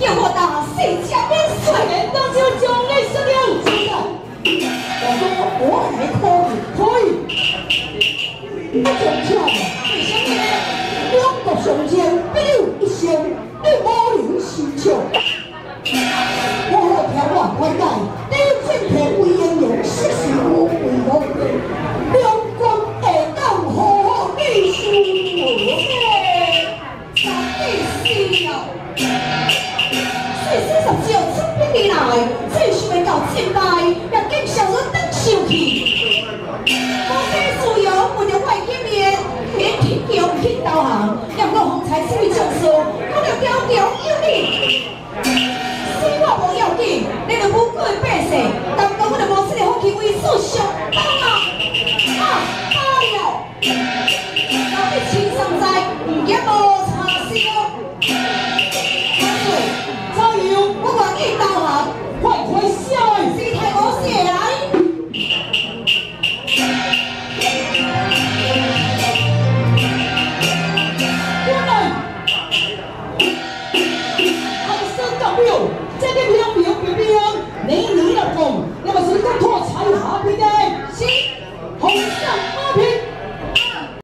叫我打四家免税，当就将你杀了，真的。我说我还可以，可以。不中枪，为什么？两国相争，必有一生，你无人心笑。我好调换关带，四四十九出兵以来，最想要到战败，也经常要等上去。我这自由为着外见面，天天桥天导航，让我方才只会上诉，我着条条有理。死我不要紧，你就富贵百世